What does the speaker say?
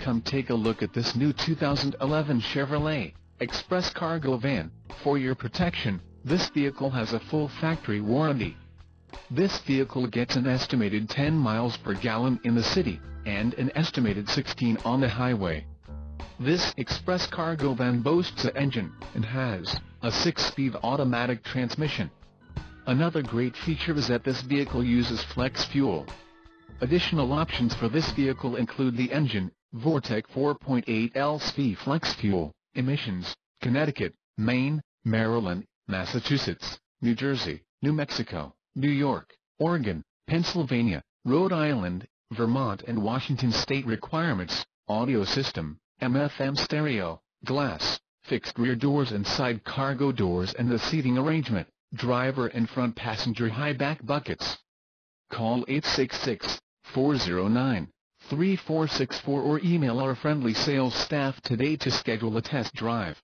Come take a look at this new 2011 Chevrolet Express Cargo Van. For your protection, this vehicle has a full factory warranty. This vehicle gets an estimated 10 miles per gallon in the city, and an estimated 16 on the highway. This express cargo van boasts an engine, and has a 6-speed automatic transmission. Another great feature is that this vehicle uses flex fuel. Additional options for this vehicle include the engine, Vortec 4.8 LSV flex fuel, emissions, Connecticut, Maine, Maryland, Massachusetts, New Jersey, New Mexico, New York, Oregon, Pennsylvania, Rhode Island, Vermont and Washington state requirements, audio system, AM/FM stereo, glass, fixed rear doors and side cargo doors and the seating arrangement, driver and front passenger high back buckets. Call 866-409-3464 or email our friendly sales staff today to schedule a test drive.